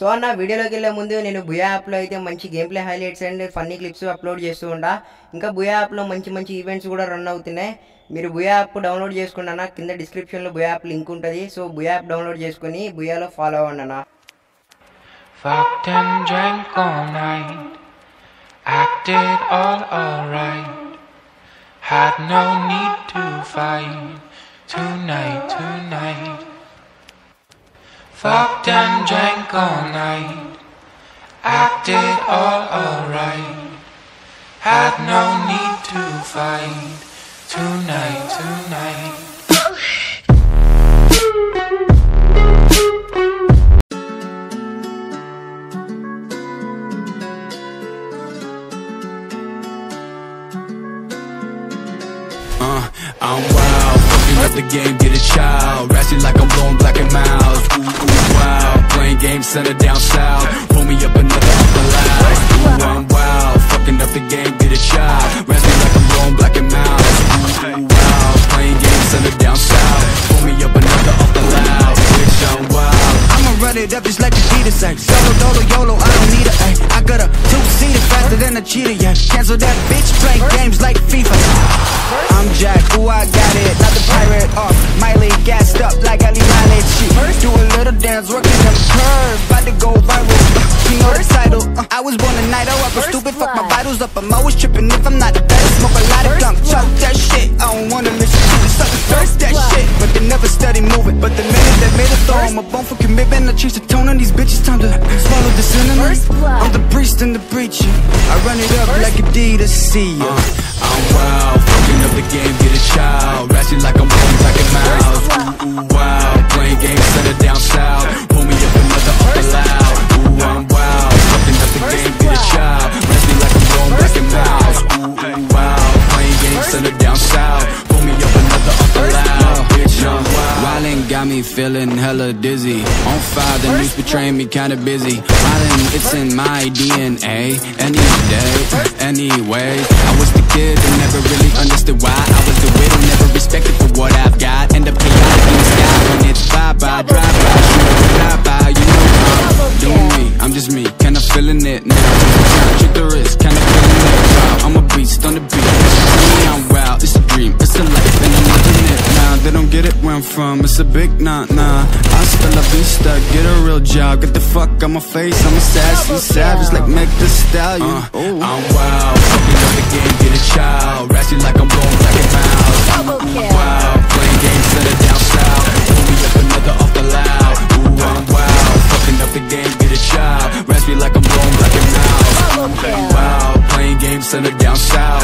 So అన్న వీడియోలోకి వెళ్ళే ముందు నేను బుయా యాప్లో అయితే మంచి game play highlights and funny clips upload చేస్తూ ఉంటా ఇంకా బుయా యాప్లో మంచి మంచి ఈవెంట్స్ కూడా రన్ అవుతున్నాయి. మీరు బుయా యాప్ డౌన్లోడ్ చేసుకున్నా కింద డిస్క్రిప్షన్లో బుయా యాప్ లింక్ ఉంటుంది. సో బుయా యాప్ డౌన్లోడ్ చేసుకుని బుయాలో ఫాలో అవ్వండి అన్న. Fucked and drank all night, acted all alright. Had no need to fight Fucked and drank all night, acted all alright. Had no need to fight tonight, tonight. Uh, I'm wild, fucking up the game, get a child. Ratchet like Playing games, center down south. Pull me up another up the loud. Ooh, I'm wild, fucking up the game, get a child. Ratchet like I'm blowing Black and Milds. Ooh, wow. Playing games, center down south. Pull me up another up the loud. Bitch, I'm wild. I'ma run it up just like a cheetah say Solo, dolo, YOLO, I don't need a ay I got a two-seater faster than a cheetah, yeah Cancel that bitch, play games like FIFA stupid Fuck my vitals up, I'm always tripping If I'm not the best, smoke a lot of gunk Chuck that shit, I don't wanna listen to the suckers First that shit, but they never steady moving But the minute they made a throw, I'm a bone for commitment. I change the tone on these bitches, time to swallow the cinnamon. I'm the priest and the preacher. I run it up like Adidas, see ya. Uh, I'm wild, fucking up the game, feeling hella dizzy. On fire, the news betraying me kinda busy. Wildin', it's in my DNA. Any day, anyway. I was the kid that never really understood why. I was the widow, never respected for what I've got. End up chaotic in the sky when it's bye bye, drive by, shoot, drive by. You know I'm doing me, I'm just me, I'm from, it's a big nah nah. Hasta la vista, get a real job, get the fuck on my face. I'm a sassy savage like Meg the Stallion. Uh, I'm wild, fucking up the game, get a child. Ratchet like I'm blowing Black and Milds. Wow, playing games, set it down south. Pull me up another off the loud. Ooh, I'm wild, fucking up the game, get a child. Ratchet like I'm blowing Black and Milds. Wow, playing games, set it down south.